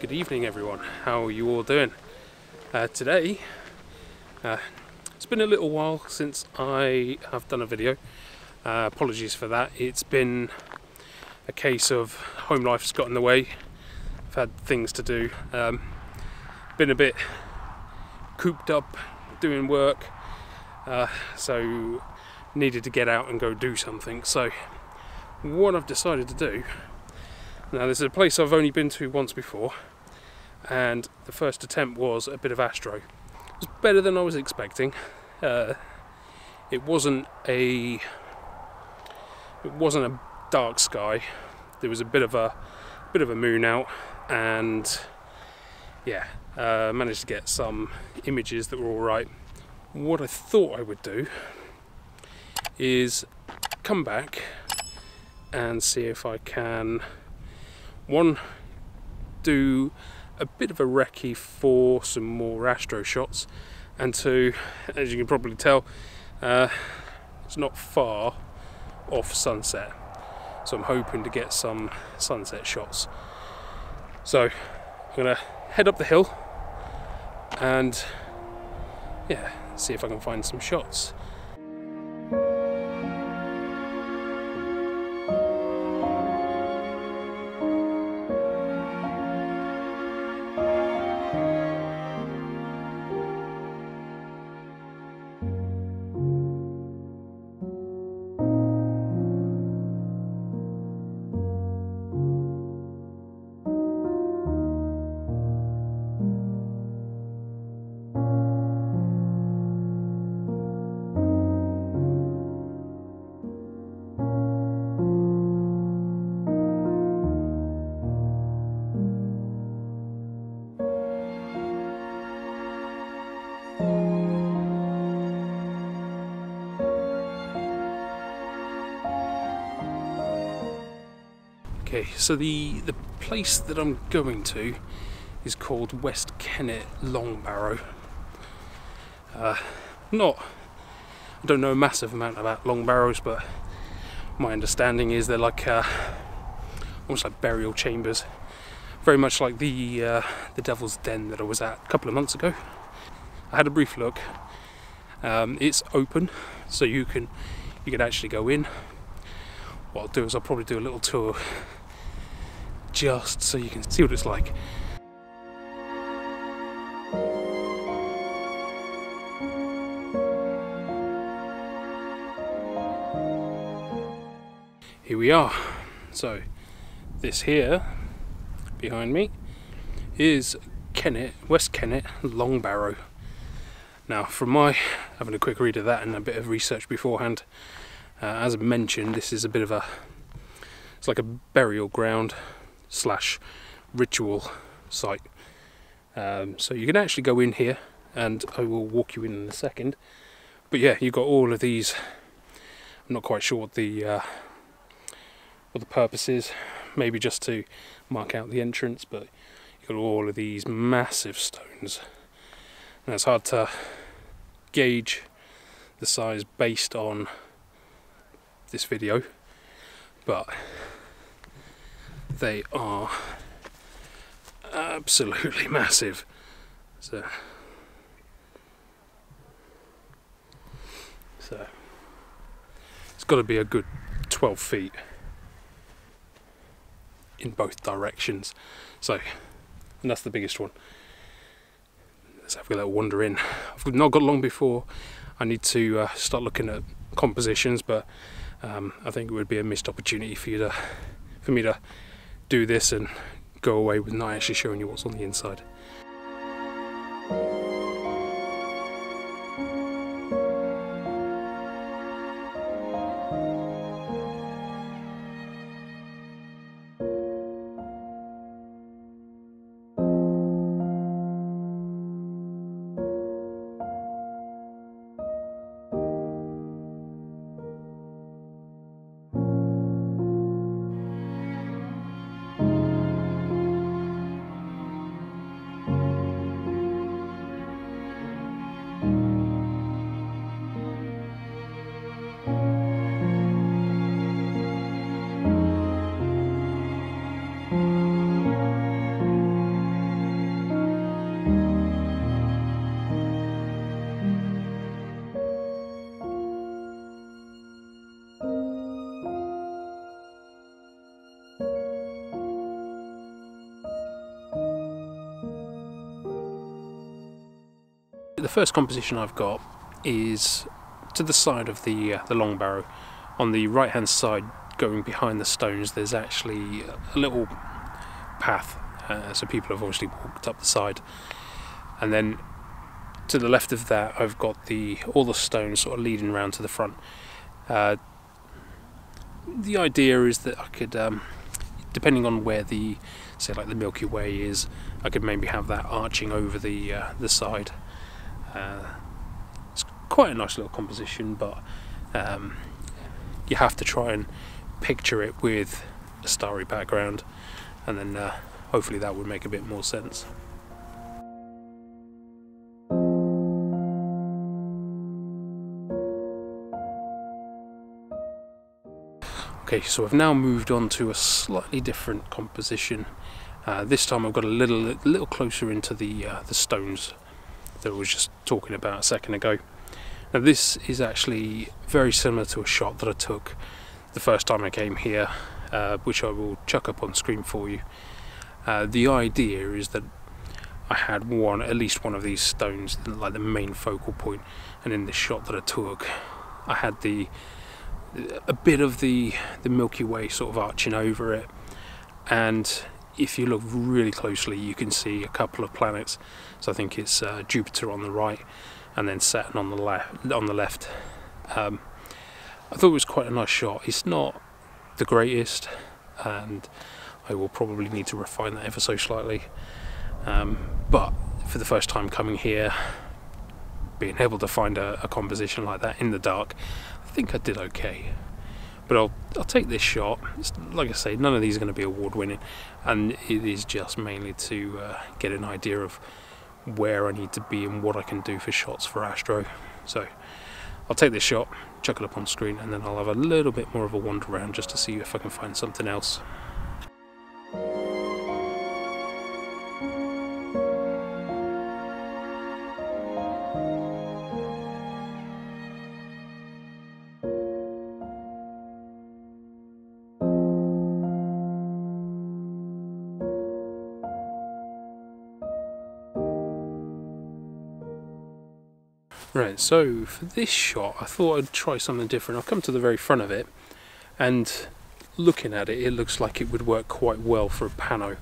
Good evening, everyone. How are you all doing? Uh, today, uh, it's been a little while since I have done a video. Uh, apologies for that. It's been a case of home life's got in the way. I've had things to do. Um, been a bit cooped up doing work, uh, so needed to get out and go do something. So, what I've decided to do now, this is a place I've only been to once before, and the first attempt was a bit of Astro. It was better than I was expecting. Uh, it wasn't a it wasn't a dark sky. There was a bit of a bit of a moon out, and yeah, uh, managed to get some images that were all right. What I thought I would do is come back and see if I can one, do a bit of a recce for some more astro shots, and two, as you can probably tell, uh, it's not far off sunset, so I'm hoping to get some sunset shots. So I'm gonna head up the hill and yeah, see if I can find some shots. Okay, so the the place that I'm going to is called West Kennet Longbarrow. Uh, not, I don't know a massive amount about long barrows, but my understanding is they're like uh, almost like burial chambers, very much like the uh, the Devil's Den that I was at a couple of months ago. I had a brief look. Um, it's open, so you can you can actually go in. What I'll do is I'll probably do a little tour just so you can see what it's like. Here we are. So, this here behind me is Kennet, West Kennet Longbarrow. Now, from my having a quick read of that and a bit of research beforehand, uh, as mentioned, this is a bit of a it's like a burial ground slash ritual site. Um, so you can actually go in here, and I will walk you in in a second. But yeah, you've got all of these. I'm not quite sure what the uh, what the purpose is. Maybe just to mark out the entrance, but you've got all of these massive stones, and it's hard to gauge the size based on this video, but they are absolutely massive. So, so it's got to be a good 12 feet in both directions. So, and that's the biggest one. Let's have a little wander in. I've not got long before I need to uh, start looking at compositions, but um, I think it would be a missed opportunity for you to, for me to do this and go away with not actually showing you what's on the inside. The first composition I've got is to the side of the uh, the long barrow. On the right hand side, going behind the stones, there's actually a little path, uh, so people have obviously walked up the side. And then to the left of that, I've got the all the stones sort of leading around to the front. Uh, the idea is that I could, um, depending on where the, say, like the Milky Way is, I could maybe have that arching over the uh, the side. Uh, it's quite a nice little composition, but um, you have to try and picture it with a starry background, and then uh, hopefully that would make a bit more sense. Okay, so I've now moved on to a slightly different composition. Uh, this time I've got a little, little closer into the uh, the stones that I was just talking about a second ago. Now this is actually very similar to a shot that I took the first time I came here, uh, which I will chuck up on screen for you. Uh, the idea is that I had one, at least one of these stones, like the main focal point, and in the shot that I took, I had the a bit of the the Milky Way sort of arching over it, and if you look really closely, you can see a couple of planets. So I think it's uh, Jupiter on the right, and then Saturn on the left. On the left, um, I thought it was quite a nice shot. It's not the greatest, and I will probably need to refine that ever so slightly. Um, but for the first time coming here, being able to find a, a composition like that in the dark, I think I did okay but I'll I'll take this shot. It's, like I say, none of these are going to be award winning, and it is just mainly to uh, get an idea of where I need to be and what I can do for shots for Astro. So I'll take this shot, chuck it up on screen, and then I'll have a little bit more of a wander around just to see if I can find something else. Right, so for this shot, I thought I'd try something different. I'll come to the very front of it, and looking at it, it looks like it would work quite well for a pano.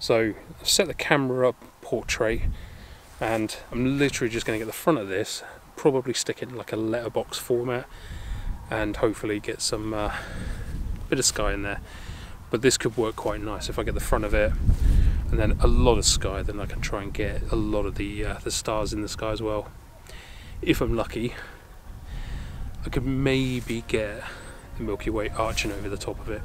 So I've set the camera up portrait, and I'm literally just going to get the front of this, probably stick it in like a letterbox format, and hopefully get some uh, bit of sky in there. But this could work quite nice if I get the front of it, and then a lot of sky. Then I can try and get a lot of the uh, the stars in the sky as well if I'm lucky, I could maybe get the Milky Way arching over the top of it.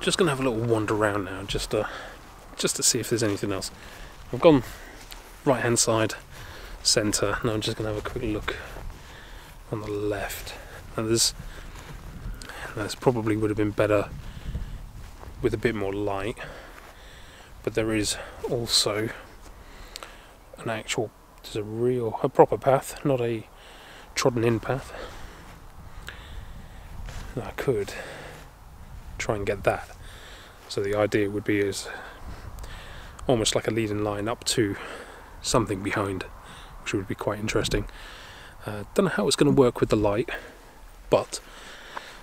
Just gonna have a little wander around now, just to just to see if there's anything else. I've gone right hand side, centre. Now I'm just going to have a quick look on the left. And there's this probably would have been better with a bit more light, but there is also an actual, there's a real, a proper path, not a trodden in path. I could try and get that. So the idea would be is almost like a leading line up to something behind would be quite interesting. Uh, don't know how it's going to work with the light, but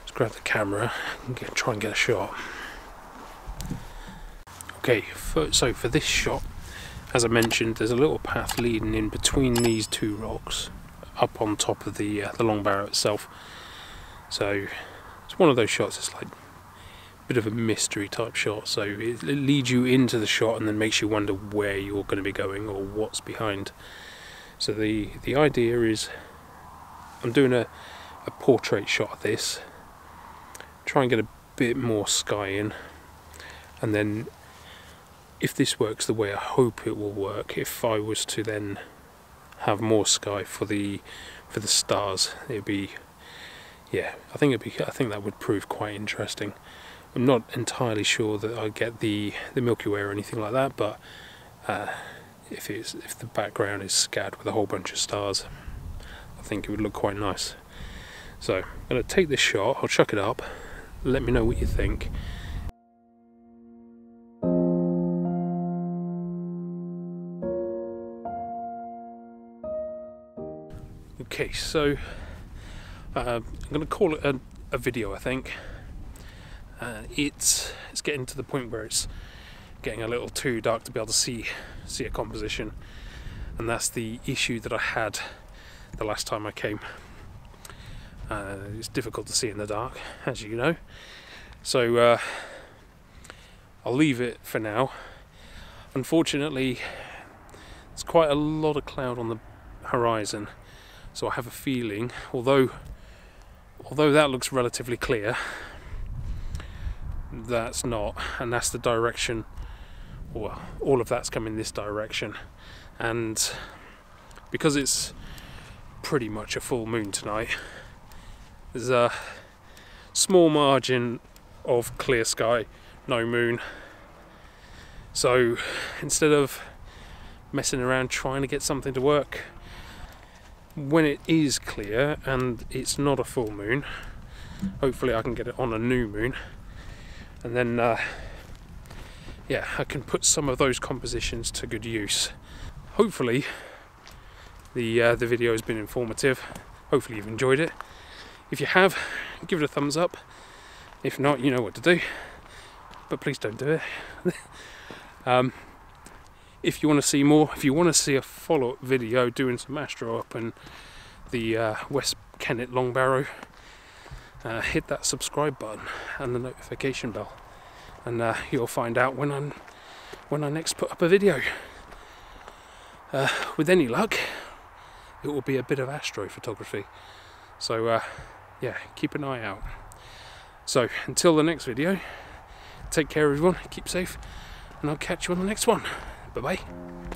let's grab the camera and get, try and get a shot. Okay, for, so for this shot, as I mentioned, there's a little path leading in between these two rocks, up on top of the uh, the long barrow itself. So it's one of those shots. It's like a bit of a mystery type shot. So it, it leads you into the shot and then makes you wonder where you're going to be going or what's behind. So the, the idea is I'm doing a, a portrait shot of this, try and get a bit more sky in, and then if this works the way I hope it will work, if I was to then have more sky for the for the stars, it'd be yeah, I think it'd be I think that would prove quite interesting. I'm not entirely sure that I get the the Milky Way or anything like that, but uh, if it's if the background is scattered with a whole bunch of stars. I think it would look quite nice. So I'm going to take this shot, I'll chuck it up, let me know what you think. Okay, so uh, I'm going to call it a, a video, I think. Uh, it's it's getting to the point where it's getting a little too dark to be able to see see a composition, and that's the issue that I had the last time I came. Uh, it's difficult to see in the dark, as you know. So uh, I'll leave it for now. Unfortunately, there's quite a lot of cloud on the horizon, so I have a feeling, although although that looks relatively clear, that's not, and that's the direction. Well, all of that's coming this direction, and because it's pretty much a full moon tonight, there's a small margin of clear sky, no moon. So instead of messing around trying to get something to work, when it is clear and it's not a full moon, hopefully I can get it on a new moon, and then uh, yeah, I can put some of those compositions to good use. Hopefully, the uh, the video has been informative. Hopefully, you've enjoyed it. If you have, give it a thumbs up. If not, you know what to do. But please don't do it. um, if you want to see more, if you want to see a follow-up video doing some astro up in the uh, West Kennet Long Barrow, uh, hit that subscribe button and the notification bell, and uh, you'll find out when I'm when I next put up a video. Uh, with any luck, it will be a bit of astro photography. So uh, yeah, keep an eye out. So until the next video, take care everyone, keep safe, and I'll catch you on the next one. Bye bye.